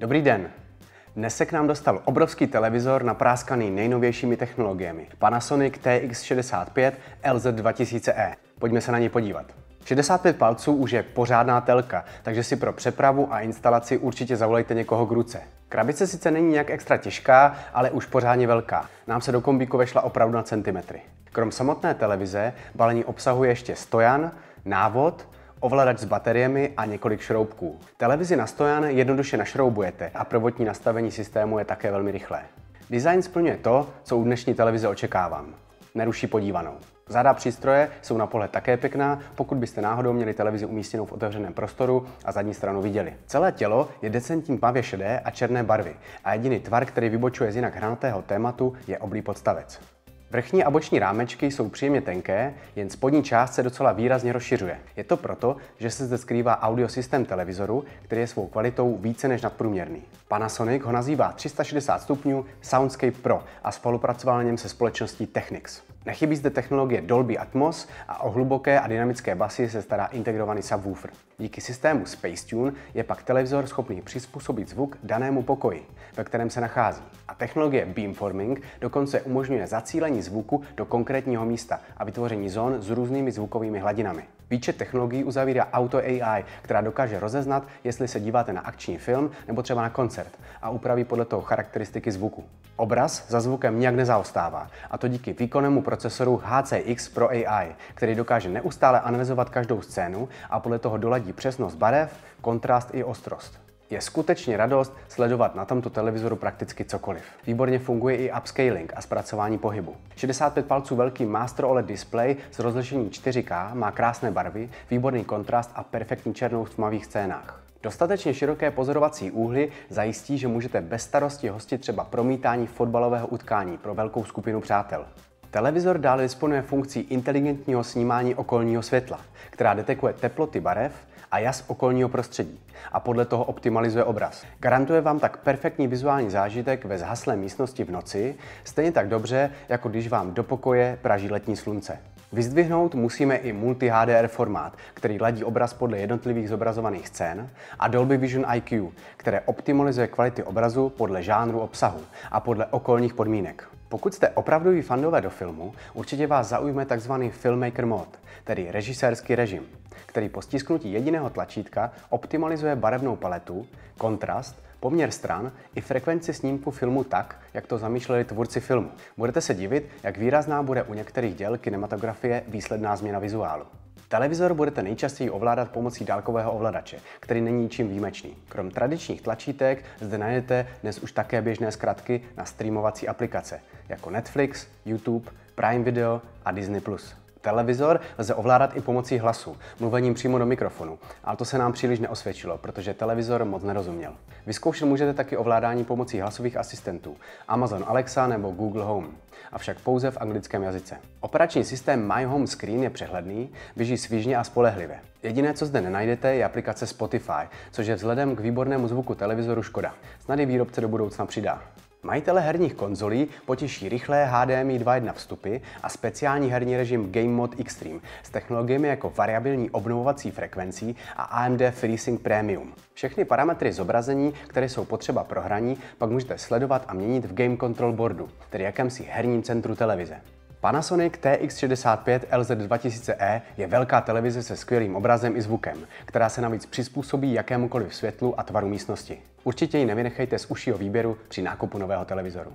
Dobrý den. Dnes se k nám dostal obrovský televizor napráskaný nejnovějšími technologiemi. Panasonic TX65 LZ2000E. Pojďme se na něj podívat. 65 palců už je pořádná telka, takže si pro přepravu a instalaci určitě zavolejte někoho k ruce. Krabice sice není nějak extra těžká, ale už pořádně velká. Nám se do kombíku vešla opravdu na centimetry. Krom samotné televize balení obsahuje ještě stojan, návod, ovladač s bateriemi a několik šroubků. Televizi na stojan jednoduše našroubujete a prvotní nastavení systému je také velmi rychlé. Design splňuje to, co u dnešní televize očekávám. Neruší podívanou. Záda přístroje jsou na pohled také pěkná, pokud byste náhodou měli televizi umístěnou v otevřeném prostoru a zadní stranu viděli. Celé tělo je decentní pavě šedé a černé barvy a jediný tvar, který vybočuje z jinak hranatého tématu, je oblý podstavec. Vrchní a boční rámečky jsou příjemně tenké, jen spodní část se docela výrazně rozšiřuje. Je to proto, že se zde skrývá audiosystém televizoru, který je svou kvalitou více než nadprůměrný. Panasonic ho nazývá 360 stupňů Soundscape Pro a spolupracoval na něm se společností Technics. Nechybí zde technologie Dolby Atmos a o hluboké a dynamické basy se stará integrovaný subwoofer. Díky systému Spacetune je pak televizor schopný přizpůsobit zvuk danému pokoji, ve kterém se nachází. A technologie Beamforming dokonce umožňuje zacílení zvuku do konkrétního místa a vytvoření zón s různými zvukovými hladinami. Výčet technologií uzavírá Auto AI, která dokáže rozeznat, jestli se díváte na akční film nebo třeba na koncert a upraví podle toho charakteristiky zvuku. Obraz za zvukem nijak nezaostává, a to díky výkonnému procesoru HCX Pro AI, který dokáže neustále analyzovat každou scénu a podle toho doladí přesnost barev, kontrast i ostrost. Je skutečně radost sledovat na tomto televizoru prakticky cokoliv. Výborně funguje i upscaling a zpracování pohybu. 65 palců velký Master OLED display s rozlišením 4K má krásné barvy, výborný kontrast a perfektní černou v tmavých scénách. Dostatečně široké pozorovací úhly zajistí, že můžete bez starosti hostit třeba promítání fotbalového utkání pro velkou skupinu přátel. Televizor dále disponuje funkcí inteligentního snímání okolního světla, která detekuje teploty barev a jas okolního prostředí a podle toho optimalizuje obraz. Garantuje vám tak perfektní vizuální zážitek ve zhaslé místnosti v noci, stejně tak dobře, jako když vám do pokoje praží letní slunce. Vyzdvihnout musíme i multi-HDR formát, který ladí obraz podle jednotlivých zobrazovaných scén a Dolby Vision IQ, které optimalizuje kvality obrazu podle žánru obsahu a podle okolních podmínek. Pokud jste opravdoví fandové do filmu, určitě vás zaujme tzv. filmmaker mod, tedy režisérský režim, který po stisknutí jediného tlačítka optimalizuje barevnou paletu, kontrast, poměr stran i frekvenci snímku filmu tak, jak to zamýšleli tvůrci filmu. Budete se divit, jak výrazná bude u některých děl kinematografie výsledná změna vizuálu. Televizor budete nejčastěji ovládat pomocí dálkového ovladače, který není ničím výjimečný. Krom tradičních tlačítek zde najdete dnes už také běžné zkratky na streamovací aplikace, jako Netflix, YouTube, Prime Video a Disney+. Televizor lze ovládat i pomocí hlasu, mluvením přímo do mikrofonu, ale to se nám příliš neosvědčilo, protože televizor moc nerozuměl. Vyzkoušet můžete taky ovládání pomocí hlasových asistentů, Amazon Alexa nebo Google Home, avšak pouze v anglickém jazyce. Operační systém My Home Screen je přehledný, běží svižně a spolehlivě. Jediné, co zde nenajdete, je aplikace Spotify, což je vzhledem k výbornému zvuku televizoru škoda. Snad i výrobce do budoucna přidá. Majitele herních konzolí potěší rychlé HDMI 2.1 vstupy a speciální herní režim Game Mode Extreme s technologiemi jako variabilní obnovovací frekvencí a AMD FreeSync Premium. Všechny parametry zobrazení, které jsou potřeba pro hraní, pak můžete sledovat a měnit v Game Control Boardu, tedy jakémsi herním centru televize. Panasonic TX65 LZ2000E je velká televize se skvělým obrazem i zvukem, která se navíc přizpůsobí jakémukoliv světlu a tvaru místnosti. Určitě ji nevynechejte z užšího výběru při nákupu nového televizoru.